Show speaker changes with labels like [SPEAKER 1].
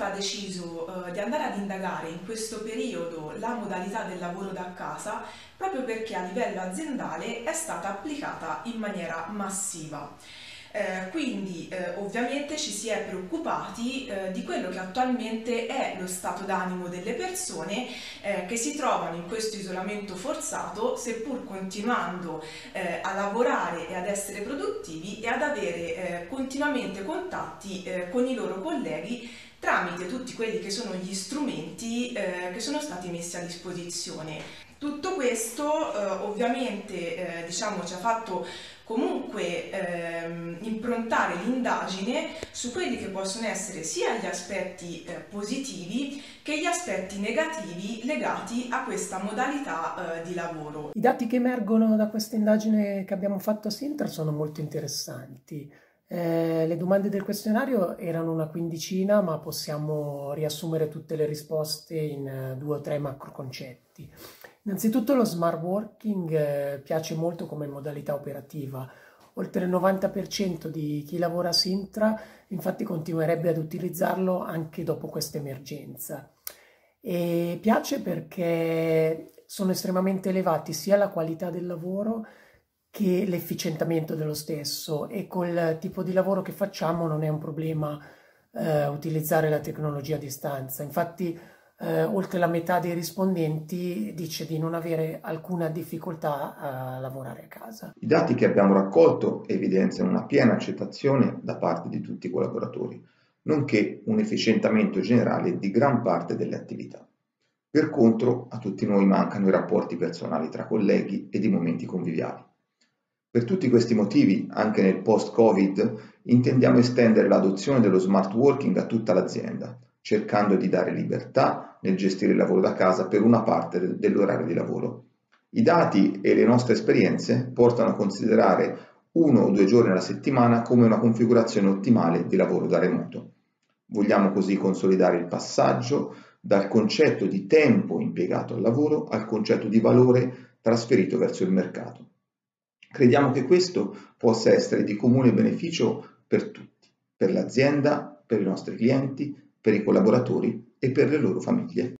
[SPEAKER 1] Sintra ha deciso eh, di andare ad indagare in questo periodo la modalità del lavoro da casa proprio perché a livello aziendale è stata applicata in maniera massiva. Eh, quindi eh, ovviamente ci si è preoccupati eh, di quello che attualmente è lo stato d'animo delle persone eh, che si trovano in questo isolamento forzato seppur continuando eh, a lavorare e ad essere produttivi e ad avere continuamente contatti con i loro colleghi tramite tutti quelli che sono gli strumenti che sono stati messi a disposizione. Tutto questo eh, ovviamente eh, diciamo, ci ha fatto comunque ehm, improntare l'indagine su quelli che possono essere sia gli aspetti eh, positivi che gli aspetti negativi legati a questa modalità eh, di lavoro.
[SPEAKER 2] I dati che emergono da questa indagine che abbiamo fatto a Sinter sono molto interessanti. Eh, le domande del questionario erano una quindicina, ma possiamo riassumere tutte le risposte in uh, due o tre macro concetti. Innanzitutto lo smart working eh, piace molto come modalità operativa. Oltre il 90% di chi lavora a Sintra infatti continuerebbe ad utilizzarlo anche dopo questa emergenza. E piace perché sono estremamente elevati sia la qualità del lavoro che l'efficientamento dello stesso e col tipo di lavoro che facciamo non è un problema eh, utilizzare la tecnologia a distanza. Infatti eh, oltre la metà dei rispondenti dice di non avere alcuna difficoltà a lavorare a casa.
[SPEAKER 3] I dati che abbiamo raccolto evidenziano una piena accettazione da parte di tutti i collaboratori, nonché un efficientamento generale di gran parte delle attività. Per contro, a tutti noi mancano i rapporti personali tra colleghi ed i momenti conviviali. Per tutti questi motivi, anche nel post-Covid, intendiamo estendere l'adozione dello smart working a tutta l'azienda, cercando di dare libertà nel gestire il lavoro da casa per una parte dell'orario di lavoro. I dati e le nostre esperienze portano a considerare uno o due giorni alla settimana come una configurazione ottimale di lavoro da remoto. Vogliamo così consolidare il passaggio dal concetto di tempo impiegato al lavoro al concetto di valore trasferito verso il mercato. Crediamo che questo possa essere di comune beneficio per tutti, per l'azienda, per i nostri clienti, per i collaboratori e per le loro famiglie.